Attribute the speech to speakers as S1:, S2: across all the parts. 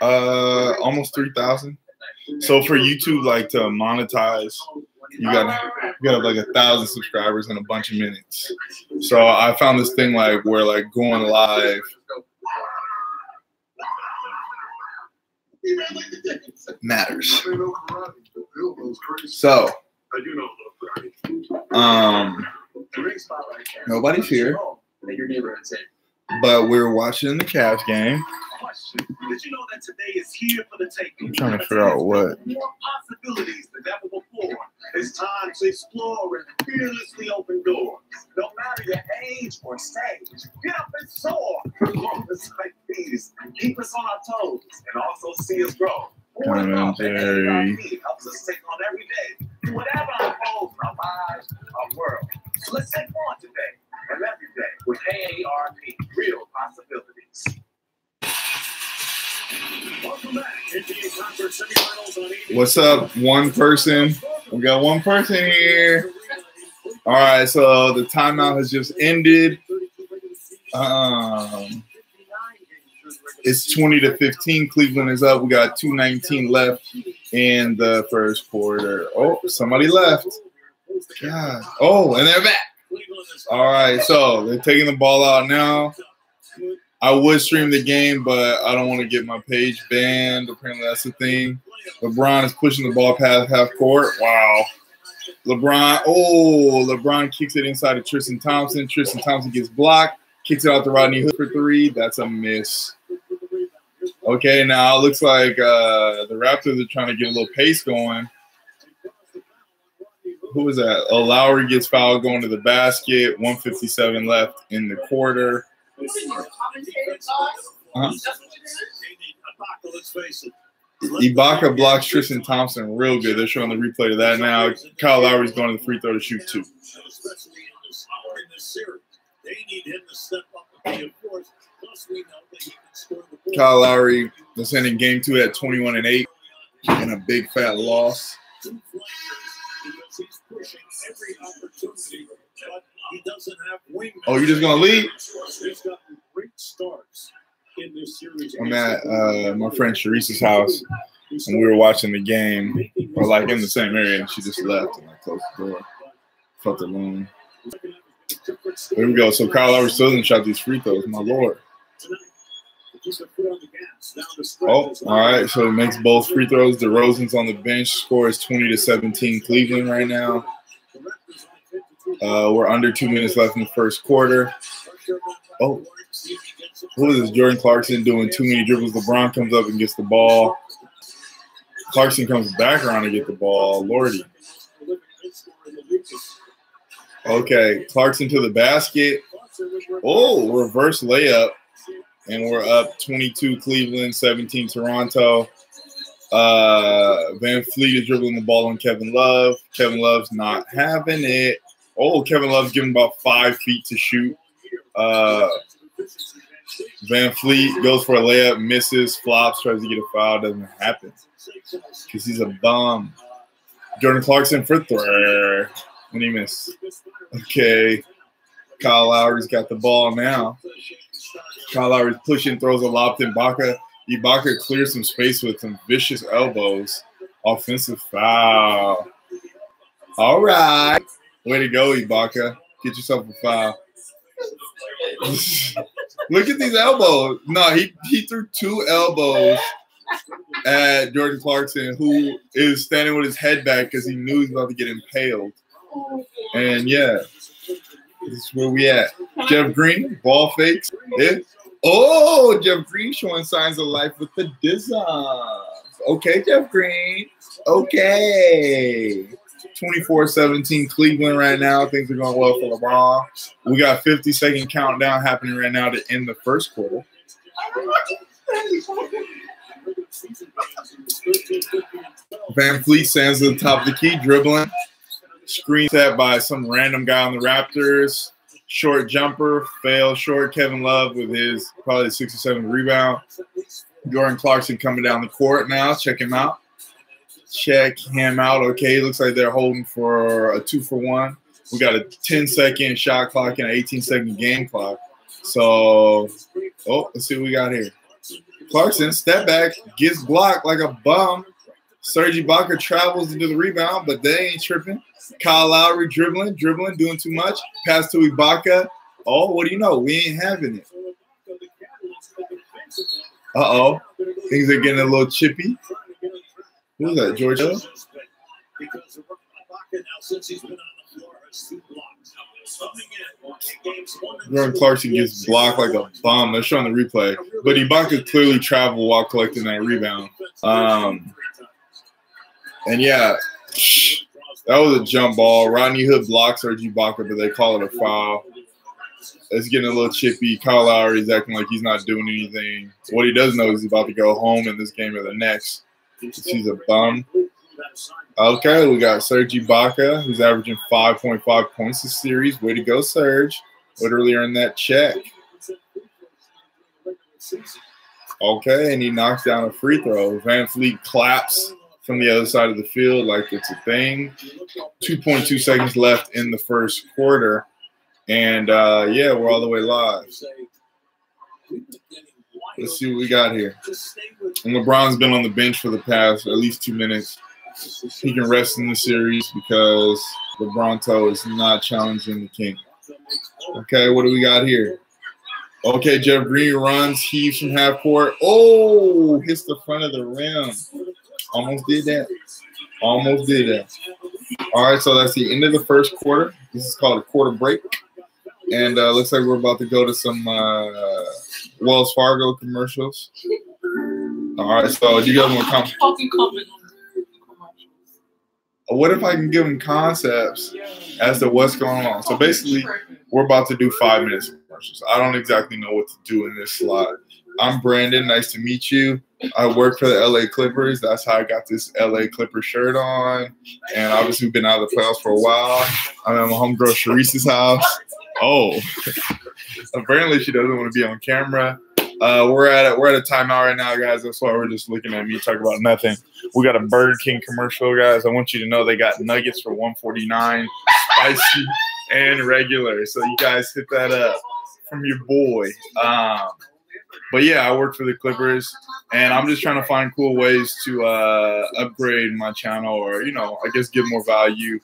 S1: Uh, almost three thousand. So for YouTube, like to monetize, you gotta you gotta like a thousand subscribers in a bunch of minutes. So I found this thing like where like going live matters. So um nobody's here. But we're watching the Cavs game.
S2: Did you know that today is here for the taking?
S1: I'm trying to figure out what.
S2: More possibilities than ever before. It's time to explore and fearlessly open doors. No matter your age or stage, get up and soar. Moments like these keep us on our toes and also see us grow.
S1: Come on, Jerry.
S2: helps us take on every day. Whatever unfolds in our lives, our world. So let's take on today and day with AARP, real possibilities.
S1: What's up, one person? We got one person here. All right, so the timeout has just ended. Um, it's 20 to 15. Cleveland is up. We got 219 left in the first quarter. Oh, somebody left. God. Oh, and they're back. All right, so they're taking the ball out now. I would stream the game, but I don't want to get my page banned. Apparently, that's the thing. LeBron is pushing the ball past half court. Wow. LeBron, oh, LeBron kicks it inside of Tristan Thompson. Tristan Thompson gets blocked, kicks it out to Rodney Hood for three. That's a miss. Okay, now it looks like uh, the Raptors are trying to get a little pace going. Who was that? Oh, Lowry gets fouled going to the basket. 157 left in the quarter. Uh-huh. Ibaka blocks Tristan Thompson real good. They're showing the replay of that now. Kyle Lowry's going to the free throw to shoot two. Kyle Lowry was in game two at 21 and 8 and a big fat loss. Oh, you're just gonna leave? I'm at uh, my friend Sharice's house, and we were watching the game, or like in the same area, and she just left and I closed the door. Felt alone. There we go. So Kyle Lowry still didn't shot these free throws. My lord. Oh, all right. So it makes both free throws. DeRozan's on the bench. Score is 20 to 17 Cleveland right now. Uh, we're under two minutes left in the first quarter. Oh, who is this? Jordan Clarkson doing too many dribbles. LeBron comes up and gets the ball. Clarkson comes back around to get the ball. Lordy. Okay, Clarkson to the basket. Oh, reverse layup. And we're up 22 Cleveland, 17 Toronto. Uh, VanVleet is dribbling the ball on Kevin Love. Kevin Love's not having it. Oh, Kevin Love's giving about five feet to shoot. Uh, VanVleet goes for a layup, misses, flops, tries to get a foul, doesn't happen because he's a bum. Jordan Clarkson for three. When he missed. Okay. Kyle Lowry's got the ball now. Kyle Lowry's pushing, throws a lob to Ibaka. Ibaka clears some space with some vicious elbows. Offensive foul. All right. Way to go, Ibaka. Get yourself a foul. Look at these elbows. No, he, he threw two elbows at Jordan Clarkson, who is standing with his head back because he knew he was about to get impaled. And yeah, this is where we at. Jeff Green, ball fakes. Yeah. Oh, Jeff Green showing signs of life with the Dizza. Okay, Jeff Green. Okay. 24-17 Cleveland right now. Things are going well for LeBron. We got 50 second countdown happening right now to end the first quarter. VanVleet stands at the top of the key, dribbling. Screen set by some random guy on the Raptors. Short jumper, fail short. Kevin Love with his probably six or seven rebound. Jordan Clarkson coming down the court now. Check him out. Check him out. Okay, looks like they're holding for a two for one. We got a 10 second shot clock and an 18 second game clock. So, oh, let's see what we got here. Clarkson, step back, gets blocked like a bum. Serge Ibaka travels into the rebound, but they ain't tripping. Kyle Lowry dribbling, dribbling, doing too much. Pass to Ibaka. Oh, what do you know? We ain't having it. Uh oh. Things are getting a little chippy. Who's that, Georgia? Jordan Clarkson gets blocked like a bomb. They're showing the replay. But Ibaka clearly traveled while collecting that rebound. Um, and yeah, that was a jump ball. Rodney Hood blocks Serge Ibaka, but they call it a foul. It's getting a little chippy. Kyle Lowry is acting like he's not doing anything. What he does know is he's about to go home in this game or the next. He's a bum. Okay, we got Serge Ibaka, who's averaging 5.5 points this series. Way to go, Serge. Literally earned that check. Okay, and he knocks down a free throw. VanVleet claps from the other side of the field like it's a thing. 2.2 seconds left in the first quarter. And uh, yeah, we're all the way live. Let's see what we got here. And LeBron's been on the bench for the past at least two minutes. He can rest in the series because LeBronto is not challenging the king. Okay, what do we got here? Okay, Jeff Green runs, heaves from half court. Oh, hits the front of the rim. Almost did that. Almost did that. All right, so that's the end of the first quarter. This is called a quarter break. And uh, looks like we're about to go to some uh, Wells Fargo commercials. All right, so do you guys want to comment? What if I can give them concepts as to what's going on? So basically, we're about to do five minutes commercials. I don't exactly know what to do in this slot. I'm Brandon. Nice to meet you. I work for the LA Clippers. That's how I got this LA Clipper shirt on. And obviously, we've been out of the playoffs for a while. I'm at my homegirl Sharice's house. Oh, apparently she doesn't want to be on camera. Uh, we're at a, we're at a timeout right now, guys. That's why we're just looking at me talk about nothing. We got a Burger King commercial, guys. I want you to know they got nuggets for 149, spicy and regular. So you guys hit that up from your boy. Um, but yeah, I work for the Clippers, and I'm just trying to find cool ways to uh, upgrade my channel, or you know, I guess give more value.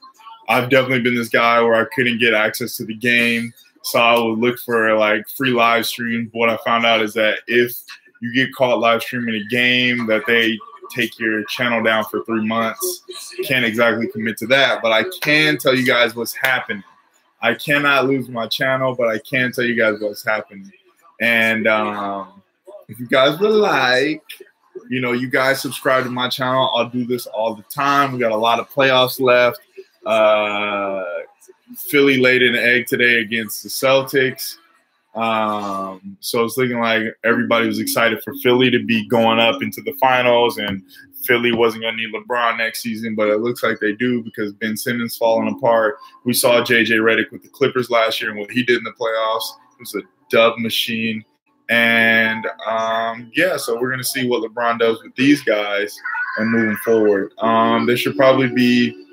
S1: I've definitely been this guy where I couldn't get access to the game so I would look for like free live streams. What I found out is that if you get caught live streaming a game, that they take your channel down for three months. Can't exactly commit to that, but I can tell you guys what's happening. I cannot lose my channel, but I can tell you guys what's happening. And um, if you guys would like, you know, you guys subscribe to my channel. I'll do this all the time. We got a lot of playoffs left. Uh, Philly laid an egg today against the Celtics. Um, so it's looking like everybody was excited for Philly to be going up into the finals, and Philly wasn't going to need LeBron next season, but it looks like they do because Ben Simmons falling apart. We saw JJ Redick with the Clippers last year and what he did in the playoffs. It was a dub machine. And um, yeah, so we're going to see what LeBron does with these guys and moving forward. Um, there should probably be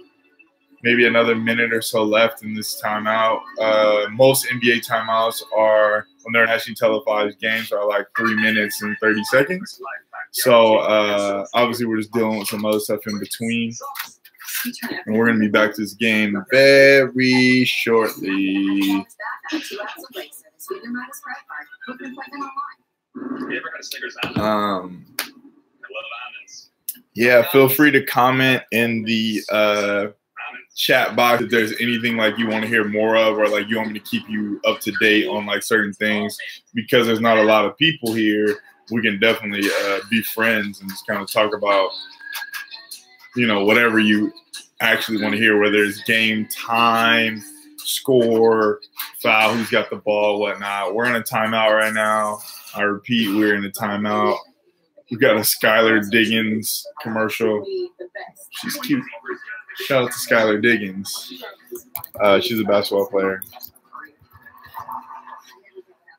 S1: maybe another minute or so left in this timeout. Uh, most NBA timeouts are when they're actually televised games are like three minutes and 30 seconds. So uh, obviously we're just dealing with some other stuff in between. And we're going to be back to this game very shortly. Um, yeah, feel free to comment in the uh, chat box if there's anything like you want to hear more of or like you want me to keep you up to date on like certain things. Because there's not a lot of people here we can definitely uh, be friends and just kind of talk about you know whatever you actually want to hear whether it's game time score foul who's got the ball whatnot we're in a timeout right now i repeat we're in a timeout we've got a skylar diggins commercial she's cute Shout out to Skylar Diggins. Uh, she's a basketball player.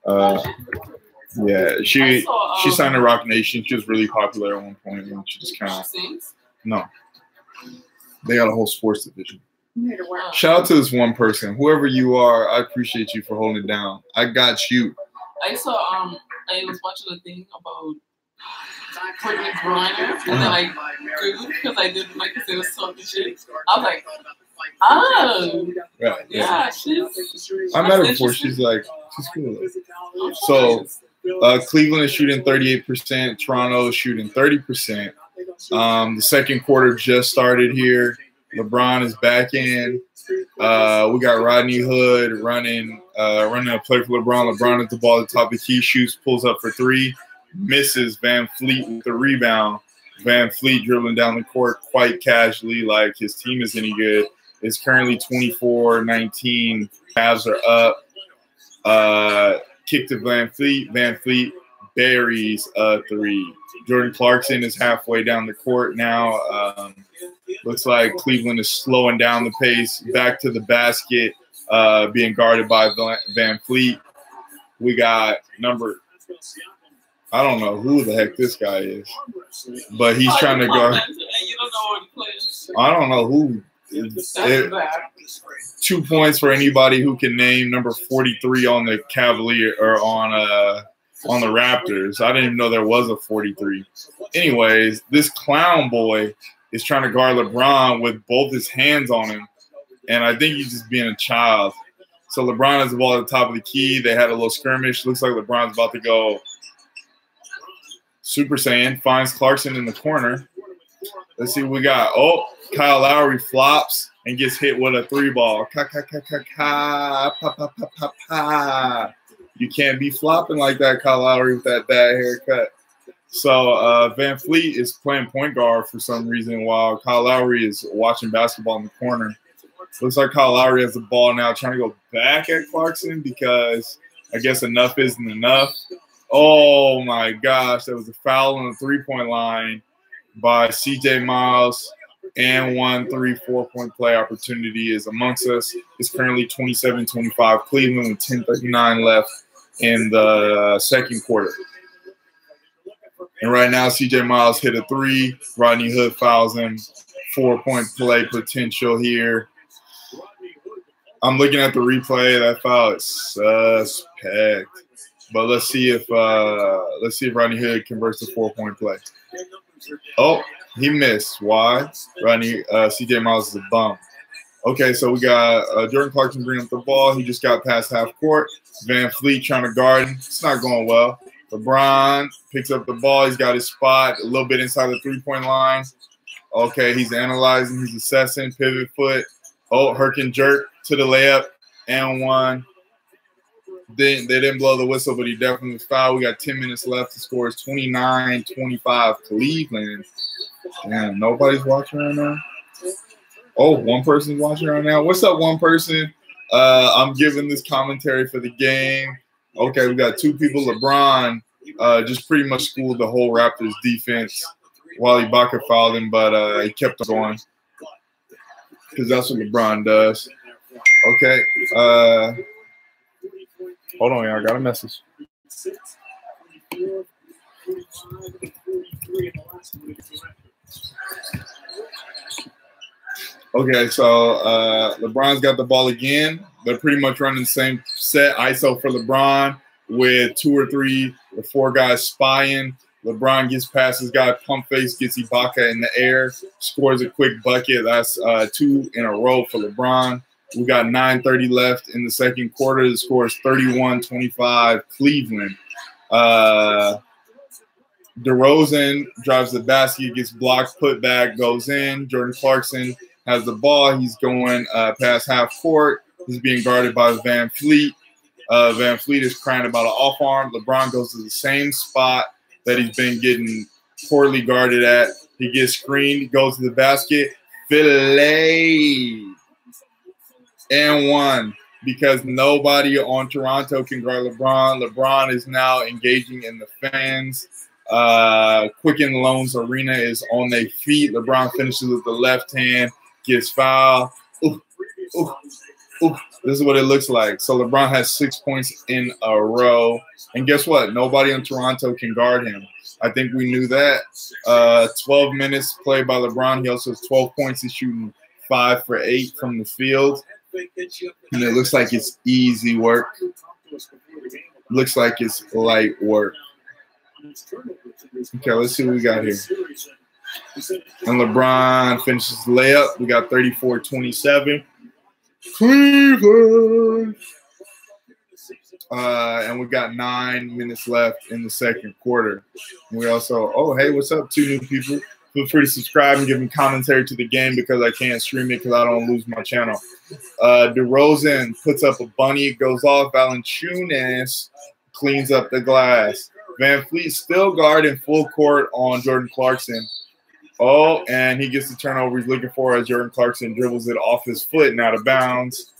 S1: Uh, yeah, she saw, um, she signed to Roc Nation. She was really popular at one point, and she just kind of no. They got a whole sports division. Shout out to this one person, whoever you are. I appreciate you for holding it down. I got you.
S3: I saw um I was watching a thing about Brittney Griner and then I googled because I didn't like because it was talking shit. I was like, oh
S1: Right.
S3: yeah, she's
S1: I met her before. She's like, she's cool. So, Uh, Cleveland is shooting 38%. Toronto is shooting 30%. Um, the second quarter just started here. LeBron is back in. Uh, we got Rodney Hood running, uh, running a play for LeBron. LeBron at the ball at the top of the key, shoots, pulls up for three, misses Van Fleet with the rebound. VanVleet dribbling down the court quite casually, like his team is any good. It's currently 24 19. Cavs are up. Uh, kick to VanVleet. Van Fleet buries a three. Jordan Clarkson is halfway down the court now. Um, looks like Cleveland is slowing down the pace. Back to the basket, uh, being guarded by Van- Fleet. We got number. I don't know who the heck this guy is, but he's trying to guard. I don't know who. It- two points for anybody who can name number 43 on the Cavalier or on uh on the Raptors. I didn't even know there was a 43. Anyways, this clown boy is trying to guard LeBron with both his hands on him. And I think he's just being a child. So LeBron has the ball at the top of the key. They had a little skirmish. Looks like LeBron's about to go Super Saiyan. Finds Clarkson in the corner. Let's see what we got. Oh, Kyle Lowry flops and gets hit with a three ball. Ka, ka, ka, ka, ka, pa, pa, pa, pa, pa. You can't be flopping like that, Kyle Lowry, with that bad haircut. So uh, VanVleet is playing point guard for some reason while Kyle Lowry is watching basketball in the corner. Looks like Kyle Lowry has the ball now, trying to go back at Clarkson because I guess enough isn't enough. Oh my gosh, that was a foul on the three point line by CJ Miles and one three four point play opportunity is amongst us. It's currently 27 25 Cleveland with 10 39 left in the second quarter. And right now, CJ Miles hit a three. Rodney Hood fouls him. Four point play potential here. I'm looking at the replay. That foul is suspect. But let's see if uh let's see if Rodney Hood converts to four point play. Oh, he missed. Why? Rodney uh CJ Miles is a bum. Okay, so we got uh, Jordan Clarkson bringing up the ball. He just got past half court. VanVleet trying to guard him. It's not going well. LeBron picks up the ball. He's got his spot a little bit inside the three point line. Okay, he's analyzing, he's assessing, pivot foot. Oh, Herkin jerk to the layup and one. They, they didn't blow the whistle, but he definitely fouled. We got 10 minutes left. The score is 29 25 Cleveland. Damn, nobody's watching right now. Oh, one person's watching right now. What's up, one person? Uh, I'm giving this commentary for the game. Okay, we got two people. LeBron uh, just pretty much schooled the whole Raptors defense while Ibaka fouled him, but uh, he kept on going because that's what LeBron does. Okay. Uh, hold on, y'all. I got a message. Okay, so uh, LeBron's got the ball again. They're pretty much running the same set ISO for LeBron with two or three or four guys spying. LeBron gets past his guy, pump face, gets Ibaka in the air, scores a quick bucket. That's uh, two in a row for LeBron. We got 9.30 left in the second quarter. The score is 31 25 Cleveland. Uh, DeRozan drives the basket, gets blocked, put back, goes in. Jordan Clarkson has the ball. He's going uh, past half court. He's being guarded by VanVleet. Uh, VanVleet is crying about an off arm. LeBron goes to the same spot that he's been getting poorly guarded at. He gets screened, He goes to the basket, fillet, and one because nobody on Toronto can guard LeBron. LeBron is now engaging in the fans. Uh, Quicken Loans Arena is on their feet. LeBron finishes with the left hand, gets fouled. Ooh, ooh, ooh. This is what it looks like. So LeBron has six points in a row. And guess what? Nobody in Toronto can guard him. I think we knew that. Uh, 12 minutes played by LeBron. He also has 12 points. He's shooting five for eight from the field. And it looks like it's easy work. looks like it's light work. Okay, let's see what we got here. And LeBron finishes the layup. We got 34 27. Cleveland. Uh, and we got nine minutes left in the second quarter. We also, oh, hey, what's up, two new people? Feel free to subscribe and give me commentary to the game because I can't stream it because I don't lose my channel. Uh, DeRozan puts up a bunny, goes off. Valanciunas cleans up the glass. VanVleet still guard in full court on Jordan Clarkson. Oh, and he gets the turnover he's looking for as Jordan Clarkson dribbles it off his foot and out of bounds.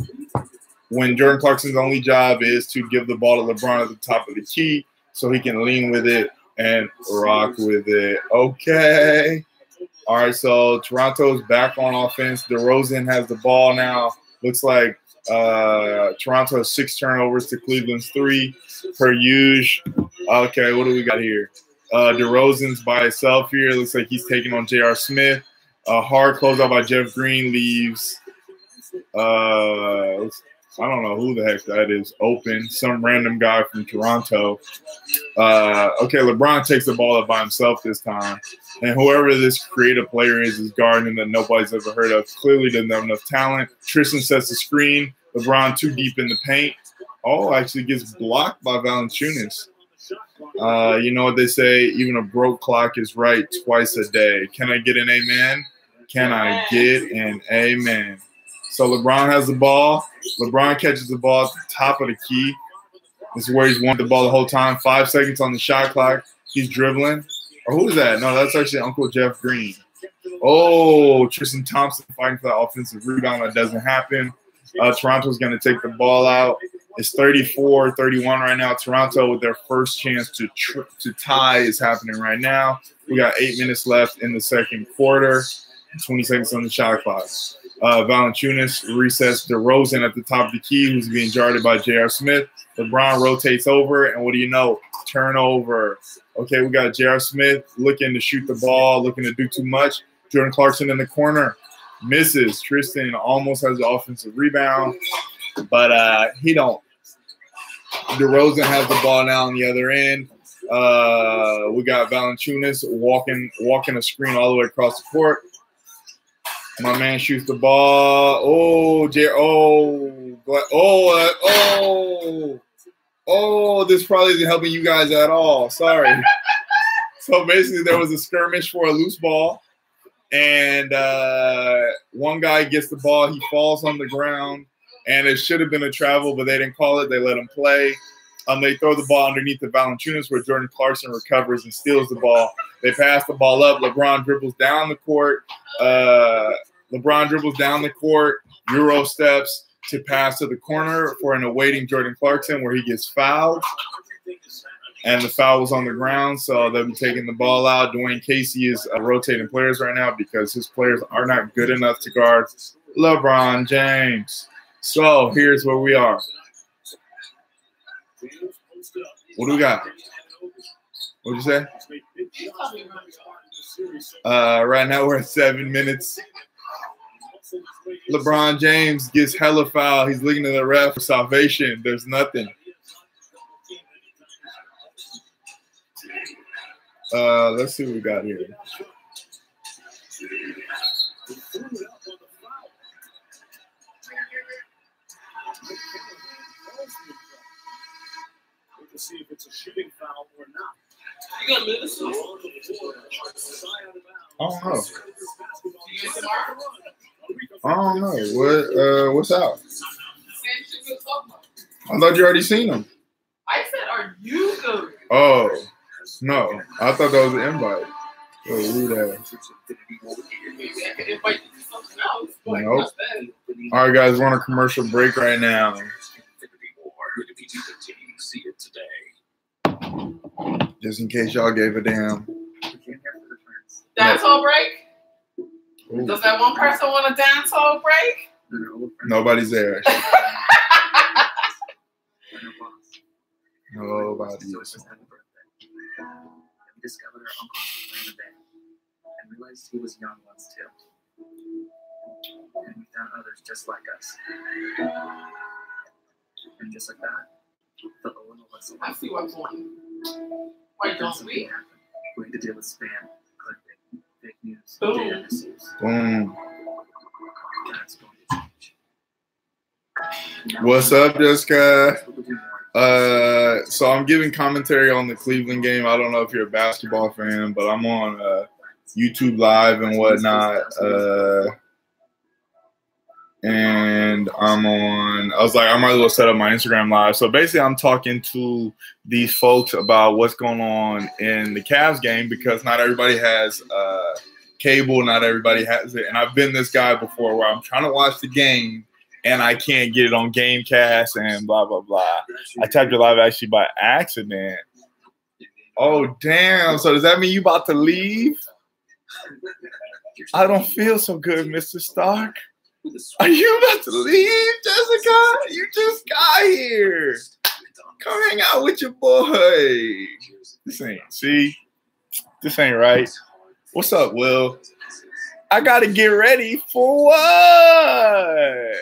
S1: When Jordan Clarkson's only job is to give the ball to LeBron at the top of the key so he can lean with it and rock with it. Okay. All right, so Toronto's back on offense. DeRozan has the ball now. Looks like uh, Toronto has six turnovers to Cleveland's three per usual. Okay, what do we got here? Uh, DeRozan's by himself here. Looks like he's taking on J.R. Smith. A hard closeout by Jeff Green leaves. Uh, I don't know who the heck that is. Open, some random guy from Toronto. Uh, okay, LeBron takes the ball up by himself this time, and whoever this creative player is is guarding that nobody's ever heard of. Clearly doesn't have enough talent. Tristan sets the screen. LeBron too deep in the paint. Oh, actually gets blocked by Valanciunas. Uh, you know what they say? Even a broke clock is right twice a day. Can I get an amen? Can I get an amen? So LeBron has the ball. LeBron catches the ball at the top of the key. This is where he's wanted the ball the whole time. Five seconds on the shot clock. He's dribbling. Or who is that? No, that's actually Uncle Jeff Green. Oh, Tristan Thompson fighting for the offensive rebound. That doesn't happen. Uh, Toronto's going to take the ball out. It's 34 31 right now. Toronto, with their first chance to to tie, is happening right now. We got eight minutes left in the second quarter, 20 seconds on the shot clock. Uh, Valanciunas resets DeRozan at the top of the key, who's being guarded by J.R. Smith. LeBron rotates over, and what do you know? Turnover. Okay, we got J.R. Smith looking to shoot the ball, looking to do too much. Jordan Clarkson in the corner misses. Tristan almost has the offensive rebound, but uh, he don't. DeRozan has the ball now on the other end. Uh, we got Valanciunas walking walking a screen all the way across the court. My man shoots the ball. Oh, Jer- oh, oh, uh, oh, oh. This probably isn't helping you guys at all. Sorry. so basically, there was a skirmish for a loose ball, and uh, one guy gets the ball. He falls on the ground, and it should have been a travel, but they didn't call it. They let him play. Um, they throw the ball underneath the Valanciunas where Jordan Clarkson recovers and steals the ball. They pass the ball up. LeBron dribbles down the court. Uh, LeBron dribbles down the court, Euro steps to pass to the corner for an awaiting Jordan Clarkson where he gets fouled. And the foul was on the ground, so they'll be taking the ball out. Dwane Casey is uh, rotating players right now because his players are not good enough to guard LeBron James. So here's where we are. What do we got? What'd you say? Uh, right now we're at seven minutes. LeBron James gets hella foul. He's looking at the ref for salvation. There's nothing. Uh, let's see what we got here.
S2: See if it's a shooting foul or not.
S3: You got Minnesota?
S1: I don't know.
S3: You get tomorrow?
S1: I don't know. What uh what's out?
S3: Same shit we was talking about.
S1: I thought you already seen them.
S3: I said, are you good?
S1: Oh no. I thought that was an invite. Oh, rude ass.
S3: Maybe I could invite you to something else. but
S1: Nope. All right, guys, we're on a commercial break right now.
S2: See it today.
S1: Just in case y'all gave a damn.
S3: Dance hall break?
S1: Ooh,
S3: Does that one person want a dance hall break?
S1: nobody's there. Nobody is.
S4: We discovered our uncle was playing a band and realized he was young once too. And we found others just like us. And just like that, The Owen Alexa
S3: I see what's going. Why don't we?
S4: Going to deal with spam, clickbait, fake news,
S3: Boom.
S4: data misuse.
S1: Boom.
S4: That's going to change.
S1: What's up, Jessica?
S4: We'll do more.
S1: Uh, so I'm giving commentary on the Cleveland game. I don't know if you're a basketball fan, but I'm on uh, YouTube Live and whatnot. Uh, and I'm on. I was like, I might as well set up my Instagram Live. So basically, I'm talking to these folks about what's going on in the Cavs game because not everybody has uh, cable, not everybody has it. And I've been this guy before where I'm trying to watch the game and I can't get it on GameCast and blah blah blah. I tapped your live actually by accident. Oh damn! So does that mean you about to leave? I don't feel so good, Mr. Stark. Are you about to leave, Jessica? You just got here. Come hang out with your boy. This ain't see. This ain't right. What's up, Will? I gotta get ready for what?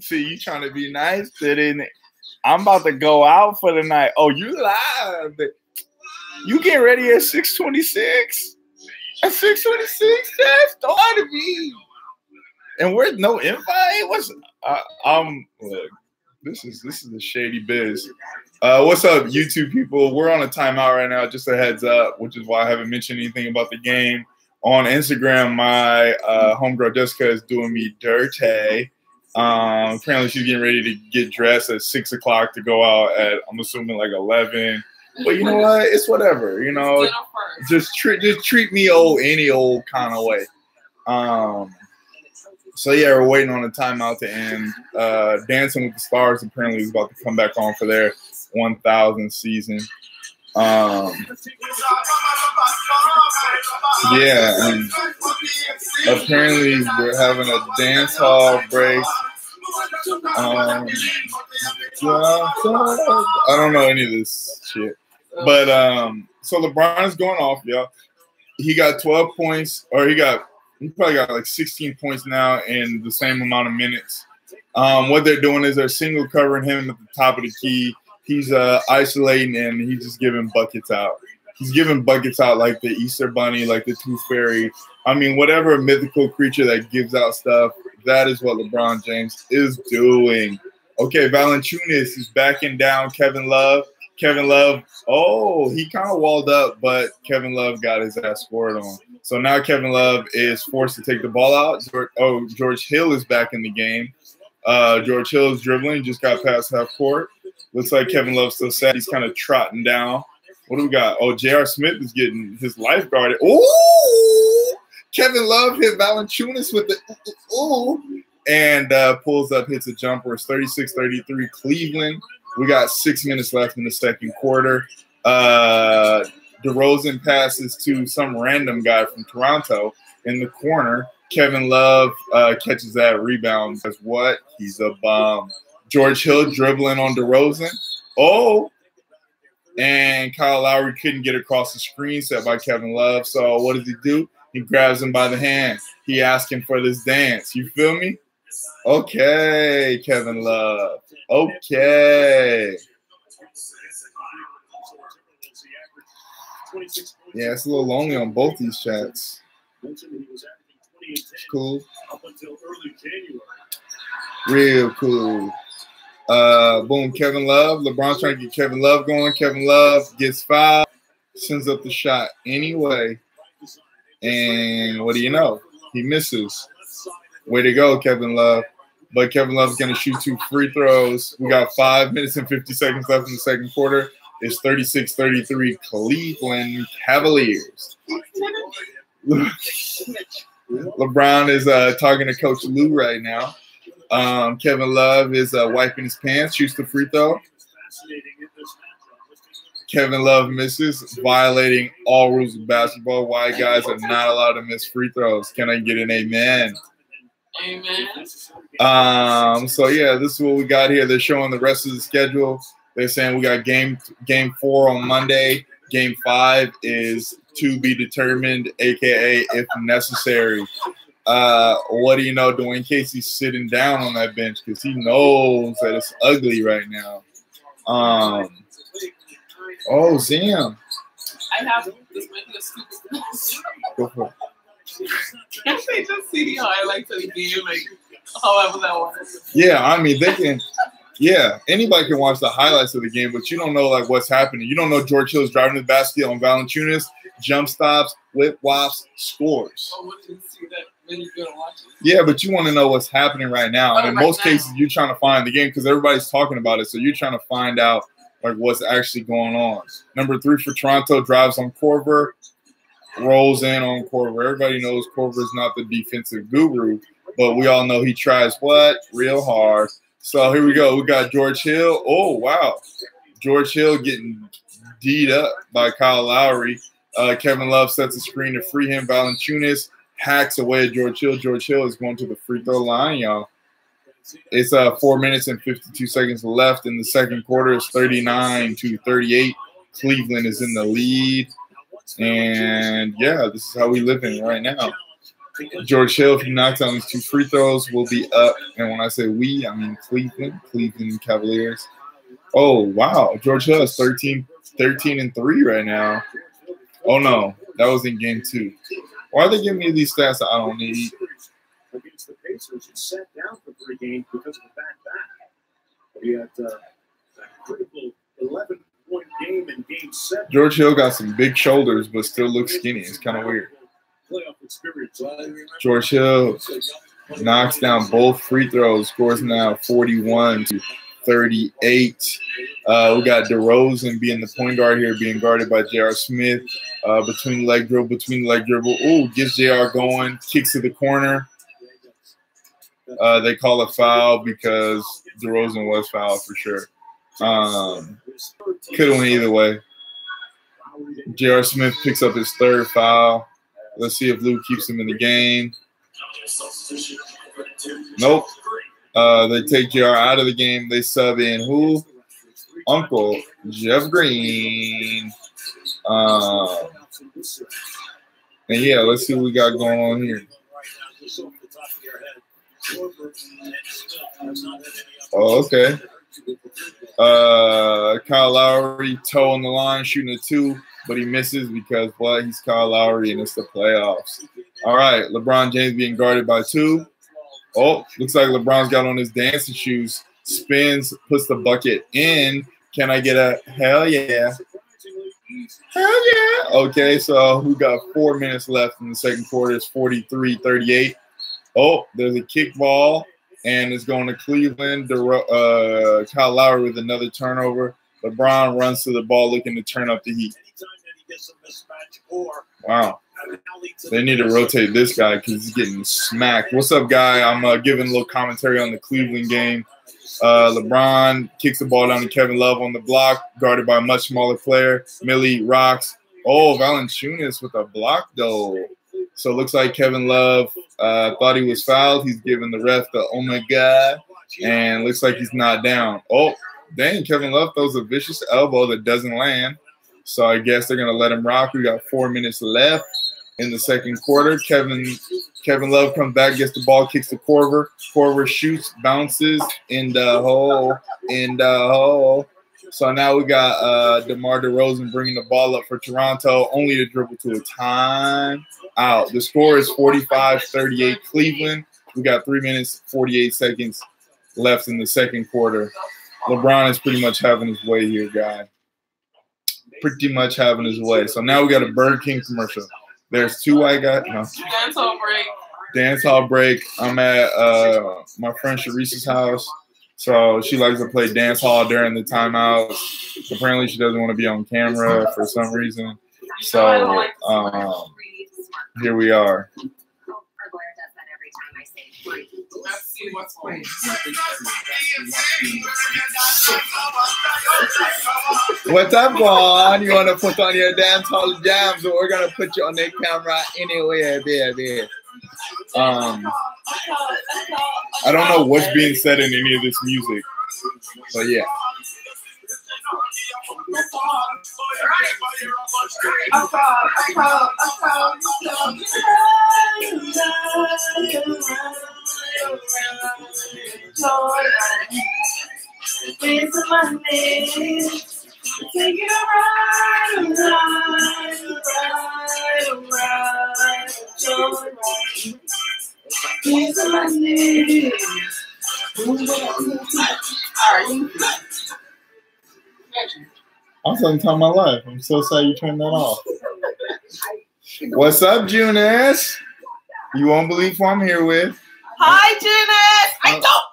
S1: See, you trying to be nice, didn't it? I'm about to go out for the night. Oh, you live. You get ready at 626? At 626, Jeff? Don't lie to me. And where's no invite? What's I, I'm look, this is this is the shady biz. Uh, what's up, YouTube people? We're on a timeout right now, just a heads up, which is why I haven't mentioned anything about the game. On Instagram, my uh, homegirl Jessica is doing me dirty. Um, apparently, she's getting ready to get dressed at six o'clock to go out at I'm assuming like eleven. But you know what? It's whatever. You know, just treat just treat me old any old kind of way. Um, so yeah, we're waiting on the timeout to end. Uh, Dancing with the Stars apparently is about to come back on for their 1,000 season. Um, yeah, and apparently we're having a dance hall break. Um, I don't know any of this shit. But um, so LeBron is going off, y'all. He got 12 points, or he got he probably got like 16 points now in the same amount of minutes. Um, what they're doing is they're single covering him at the top of the key. He's uh, isolating and he's just giving buckets out. He's giving buckets out like the Easter Bunny, like the Tooth Fairy. I mean, whatever mythical creature that gives out stuff, that is what LeBron James is doing. Okay, Valanciunas is backing down Kevin Love. Kevin Love, oh, he kind of walled up, but Kevin Love got his ass scored on. So now Kevin Love is forced to take the ball out. Oh, George Hill is back in the game. Uh, George Hill is dribbling, just got past half court. Looks like Kevin Love's still sad. He's kind of trotting down. What do we got? Oh, J.R. Smith is getting his lifeguard. Ooh! Kevin Love hit Valanciunas with the ooh, and uh, pulls up, hits a jumper. It's 36-33 Cleveland. We got six minutes left in the second quarter. Uh, DeRozan passes to some random guy from Toronto in the corner. Kevin Love uh, catches that rebound. Says what? He's a bomb. George Hill dribbling on DeRozan. Oh, and Kyle Lowry couldn't get across the screen set by Kevin Love. So what does he do? He grabs him by the hand. He asks him for this dance. You feel me? Okay, Kevin Love. Okay. Yeah, it's a little lonely on both these chats. Cool. Real cool. Uh, boom, Kevin Love. LeBron's trying to get Kevin Love going. Kevin Love gets fouled, sends up the shot anyway. And what do you know? He misses. Way to go, Kevin Love. But Kevin Love's going to shoot two free throws. We got five minutes and 50 seconds left in the second quarter. It's 36 33 Cleveland Cavaliers. LeBron is uh, talking to Coach Lue right now. Um, Kevin Love is uh, wiping his pants, shoots the free throw. Kevin Love misses, violating all rules of basketball. Why guys are not allowed to miss free throws? Can I get an amen?
S3: Amen.
S1: Um, so yeah, this is what we got here. They're showing the rest of the schedule. They're saying we got game game four on Monday. Game five is to be determined, aka if necessary. Uh, what do you know? Dwane Casey's sitting down on that bench because he knows that it's ugly right now. Um. Oh, Zam.
S3: I have this.
S1: Go for it.
S3: Can't they just see the highlights of the game, like however that was?
S1: Yeah, I mean they can. Yeah, anybody can watch the highlights of the game, but you don't know like what's happening. You don't know George Hill's driving the basket on Valanciunas, jump stops, whip wops, scores.
S3: Oh, what did you see that really good watching?
S1: Yeah, but you want to know what's happening right now. And in
S3: right
S1: most
S3: now.
S1: cases, you're trying to find the game because everybody's talking about it. So you're trying to find out like what's actually going on. Number three for Toronto drives on Korver, rolls in on Korver. Everybody knows Korver's not the defensive guru, but we all know he tries what real hard. So here we go. We got George Hill. Oh wow, George Hill getting D'd up by Kyle Lowry. Uh, Kevin Love sets a screen to free him. Valanciunas hacks away at George Hill. George Hill is going to the free throw line, y'all. It's uh four minutes and 52 seconds left in the second quarter. It's 39 to 38. Cleveland is in the lead. And yeah, this is how we live in right now. George Hill, if he knocks down these two free throws, will be up. And when I say we, I mean Cleveland, Cleveland Cavaliers. Oh wow, George Hill is 13, 13 and 3 right now. Oh no, that was in game two. Why are they giving me these stats I don't need?
S2: Against the Pacers, he sat down for three games because of the bad back. He had uh, a critical 11 point game in game seven.
S1: George Hill got some big shoulders, but still looks skinny. It's kind of weird. George Hill knocks down both free throws, scores now 41 to 38. Uh, we got DeRozan being the point guard here, being guarded by J.R. Smith. Uh, between leg dribble, between leg dribble. Ooh, gets J.R. going, kicks to the corner. Uh, they call a foul because DeRozan was fouled for sure. Um, could have went either way. J.R. Smith picks up his third foul. Let's see if Lue keeps him in the game. Nope. Uh, they take JR out of the game. They sub in who? Uncle Jeff Green. Um, and yeah, let's see what we got going on here. Oh, okay. Uh, Kyle Lowry toe on the line, shooting a two, but he misses because what? He's Kyle Lowry and it's the playoffs. All right, LeBron James being guarded by two. Oh, looks like LeBron's got on his dancing shoes, spins, puts the bucket in. Can I get a hell yeah? Hell yeah. Okay, so we got four minutes left in the second quarter. It's 43 38. Oh, there's a kickball, and it's going to Cleveland. Uh, Kyle Lowry with another turnover. LeBron runs to the ball looking to turn up the heat. Wow. They need to rotate this guy because he's getting smacked. What's up, guy? I'm uh, giving a little commentary on the Cleveland game. Uh, LeBron kicks the ball down to Kevin Love on the block, guarded by a much smaller player. Millie rocks. Oh, Valanciunas with a block, though. So it looks like Kevin Love uh, thought he was fouled. He's giving the ref the oh my god, and looks like he's not down. Oh, dang! Kevin Love throws a vicious elbow that doesn't land. So I guess they're gonna let him rock. We got four minutes left in the second quarter. Kevin Kevin Love comes back, gets the ball, kicks to Korver. Korver shoots, bounces in the hole, in the hole. So now we got uh, DeMar DeRozan bringing the ball up for Toronto, only to dribble to a time out. The score is 45-38 Cleveland. We got three minutes, 48 seconds left in the second quarter. LeBron is pretty much having his way here, guy. Pretty much having his way. So now we got a Burger King commercial. There's two white guys. No.
S3: Dance hall break.
S1: Dance hall break. I'm at uh, my friend Sharice's house. So she likes to play dance hall during the timeouts. Apparently, she doesn't want to be on camera for some reason. So um, here we are.
S3: What's going
S1: up, Juan? You want to put on your dance hall jams, or we're gonna put you on the camera anyway, baby. Um, I don't know what's being said in any of this music, but yeah.
S3: On my knees. Take it a ride, a ride, a ride, a ride, a ride. Dance on my knees. All right, you can
S1: I'm telling time my life. I'm so sad you turned that off. What's up, Junis? You won't believe who I'm here with.
S3: Hi, Janice. I
S1: Uh,
S3: don't.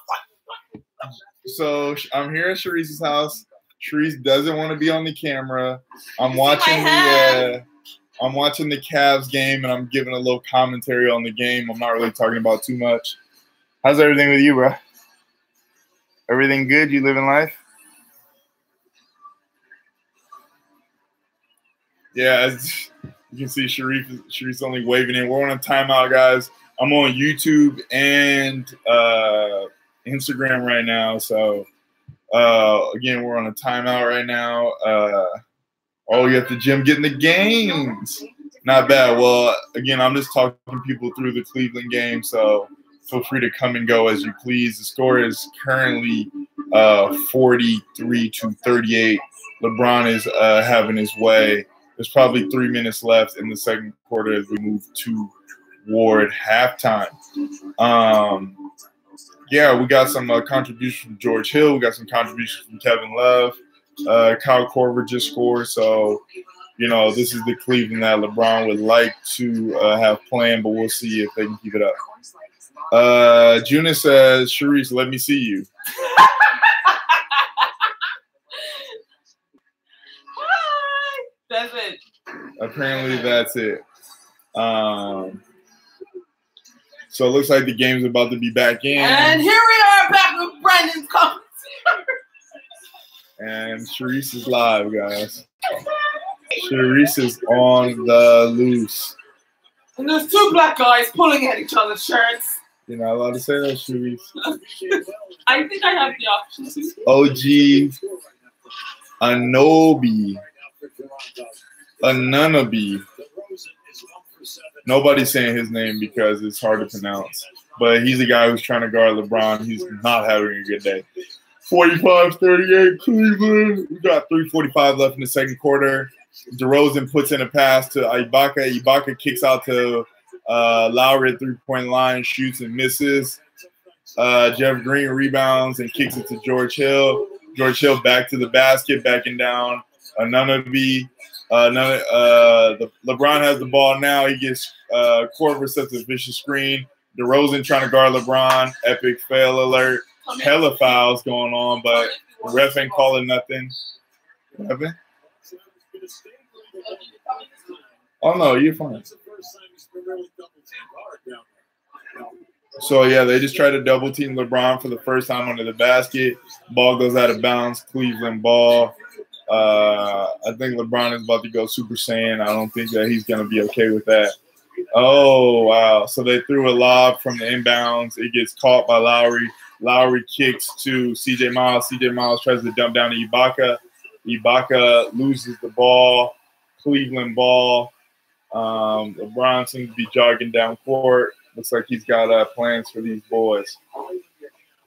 S1: So I'm here at Sharice's house. Sharice doesn't want to be on the camera. I'm watching the uh, I'm watching the Cavs game and I'm giving a little commentary on the game. I'm not really talking about too much. How's everything with you, bro? Everything good? You living life? Yeah, as you can see, Sharif Sharif's only waving in. We're on a timeout, guys. I'm on YouTube and uh, Instagram right now. So uh, again, we're on a timeout right now. Uh, oh, you at the gym getting the games. Not bad. Well, again, I'm just talking people through the Cleveland game, so feel free to come and go as you please. The score is currently uh, 43 to 38. LeBron is uh, having his way. There's probably three minutes left in the second quarter as we move toward halftime. Um, yeah, we got some uh, contributions from George Hill. We got some contributions from Kevin Love. Uh, Kyle Korver just scored. So, you know, this is the Cleveland that LeBron would like to uh, have planned, but we'll see if they can keep it up. Uh, Juna says, Sharice, let me see you.
S3: That's it.
S1: Apparently, that's it. Um, so it looks like the game's about to be back in.
S3: And here we are back with Brandon's comments.
S1: And Sharice is live, guys. Sharice is on the loose.
S3: And there's two black guys pulling at each other's shirts.
S1: You're not allowed to say that, Sharice.
S3: I think I have the option to.
S1: OG Anobi. Anunabi. Nobody's saying his name because it's hard to pronounce. But he's a guy who's trying to guard LeBron. He's not having a good day. 45 38 Cleveland. We got 345 left in the second quarter. DeRozan puts in a pass to Ibaka. Ibaka kicks out to uh, Lowry at three point line, shoots and misses. Uh, Jeff Green rebounds and kicks it to George Hill. George Hill back to the basket, backing down. Anunoby. Uh, none, uh, the, LeBron has the ball now. He gets uh, Korver sets a vicious screen. DeRozan trying to guard LeBron. Epic fail alert. Hella fouls going on, but the ref ain't calling nothing. What? Oh no, you're fine. So yeah, they just try to double team LeBron for the first time under the basket. Ball goes out of bounds. Cleveland ball. Uh, I think LeBron is about to go Super Saiyan. I don't think that he's gonna be okay with that. Oh wow! So they threw a lob from the inbounds. It gets caught by Lowry. Lowry kicks to CJ Miles. CJ Miles tries to dump down to Ibaka. Ibaka loses the ball. Cleveland ball. Um, LeBron seems to be jogging down court. Looks like he's got uh, plans for these boys.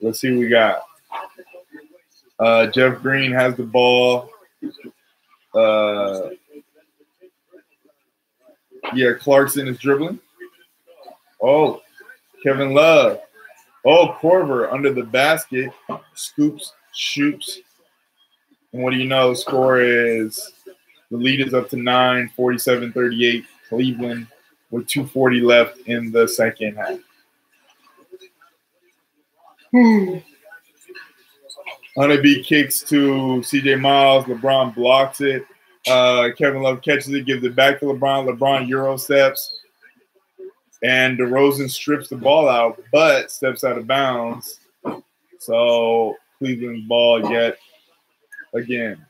S1: Let's see what we got. Uh, Jeff Green has the ball. Uh, yeah, Clarkson is dribbling. Oh, Kevin Love. Oh, Korver under the basket. Scoops, shoots. And what do you know? Score is the lead is up to 9, 47 38. Cleveland with 240 left in the second half. Honeybee kicks to CJ Miles. LeBron blocks it. Uh, Kevin Love catches it, gives it back to LeBron. LeBron Euro steps. And DeRozan strips the ball out, but steps out of bounds. So Cleveland ball yet again.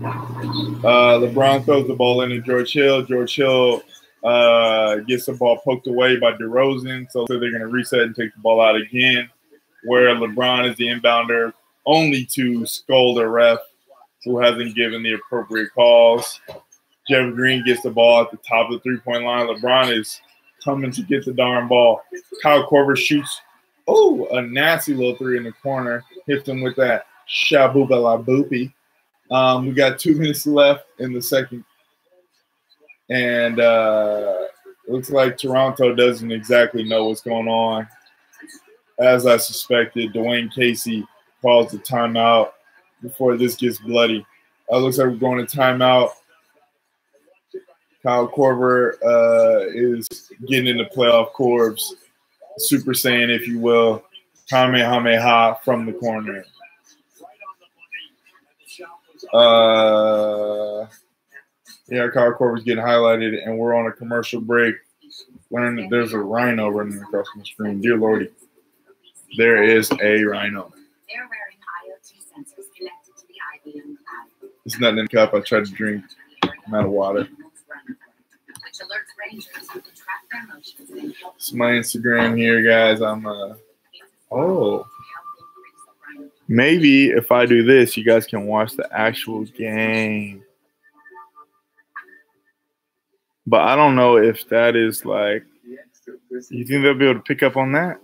S1: Uh, LeBron throws the ball into George Hill. George Hill uh, gets the ball poked away by DeRozan, so they're going to reset and take the ball out again. Where LeBron is the inbounder, only to scold a ref who hasn't given the appropriate calls. Jeff Green gets the ball at the top of the three point line. LeBron is coming to get the darn ball. Kyle Korver shoots. Oh, a nasty little three in the corner. Hits him with that shabuba la boopy. Um, we got two minutes left in the second. And uh, looks like Toronto doesn't exactly know what's going on. As I suspected, Dwane Casey calls the timeout before this gets bloody. Uh, looks like we're going to timeout. Kyle Korver uh, is getting into playoff corbs, Super Saiyan, if you will, Kamehameha from the corner. Uh, yeah, Kyle Korver's getting highlighted, and we're on a commercial break. Learn that there's a rhino running across the screen. Dear Lordy, there is a rhino.
S5: They're wearing IoT sensors connected to the IBM cloud.
S1: It's nothing in the cup. I tried to drink. I'm out of water.
S5: Which alerts rangers who can track their motions
S1: It's my Instagram here, guys. I'm uh oh. Maybe if I do this, you guys can watch the actual game. But I don't know if that is like. You think they'll be able to pick up on that?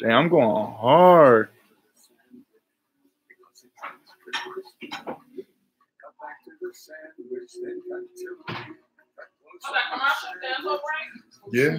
S1: Damn, I'm going hard. Yeah.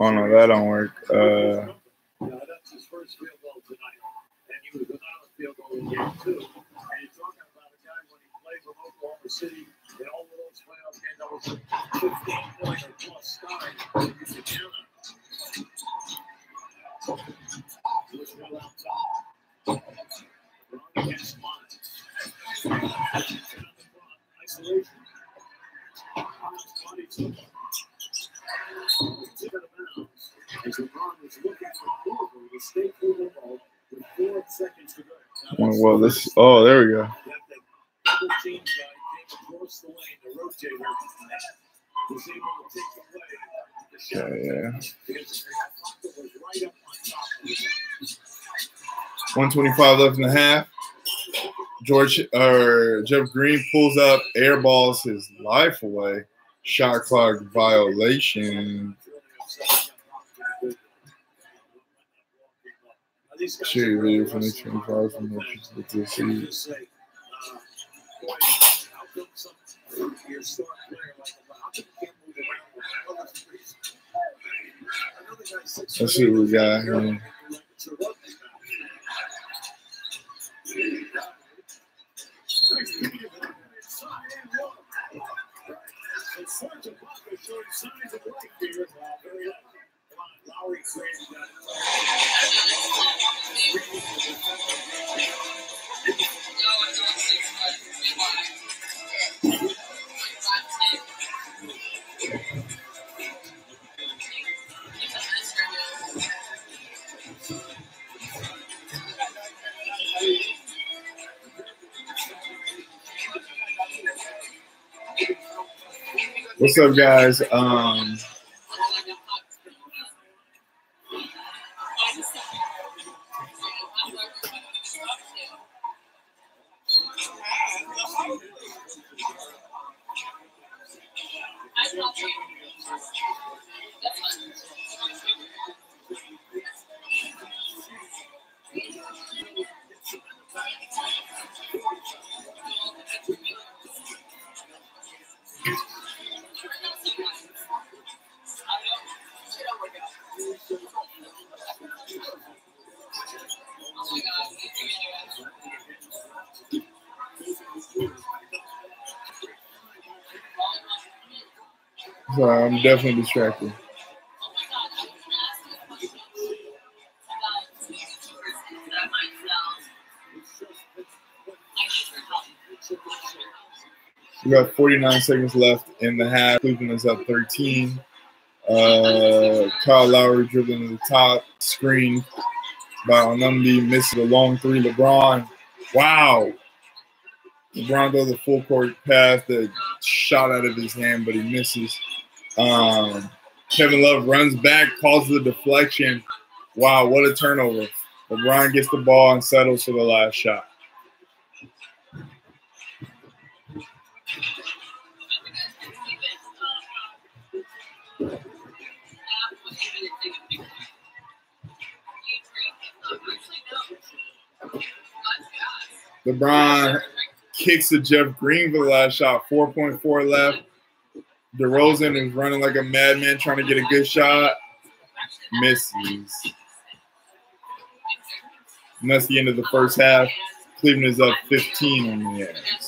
S1: Oh no, that don't work. Uh,
S2: his first field goal tonight. And he was another field goal in game two. And you're talking about a guy when he played with Oklahoma City in all of those playoff games that was a 15 point or plus start. You could count on. He was well out top. Brown against Mont. Isolation. Body took. Tip out of bounds. As LeBron was looking for Korver to stay full ball with four seconds to go. Now,
S1: well, this. Oh, there we go. Yeah, yeah.
S2: Because the was right up on top of him.
S1: 125 left in the half. George or Jeff Green pulls up, airballs his life away. Shot clock violation. Share your video for next 25 from Merchants with this seed. Let's see what we got here. What's up, guys? Um, So I'm definitely distracted. We got 49 seconds left in the half. Cleveland is up 13. Uh, Kyle Lowry dribbling to the top. Screen by Onumdi. Misses a long three. LeBron. Wow. LeBron does a full court pass that shot out of his hand, but he misses. Um, Kevin Love runs back, causes a deflection. Wow, what a turnover. LeBron gets the ball and settles for the last shot. LeBron kicks to Jeff Green for the last shot. 4.4 left. DeRozan is running like a madman trying to get a good shot. Misses. And that's the end of the first half. Cleveland is up 15 on the Avs.